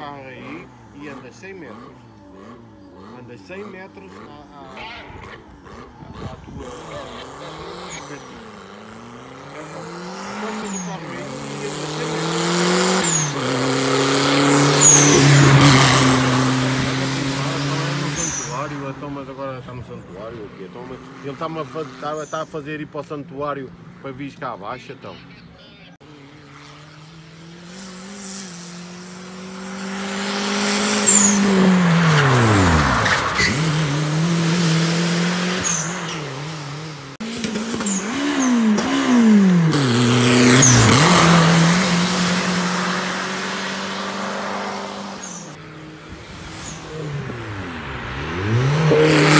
carro aí e andas 100 metros. Andas 100 metros à, à, à, tua carro aí e andas 100 metros. está no santuário, o quê? Então, ele está-me a, está, está a fazer ir para o santuário para vir cá abaixo, então. Música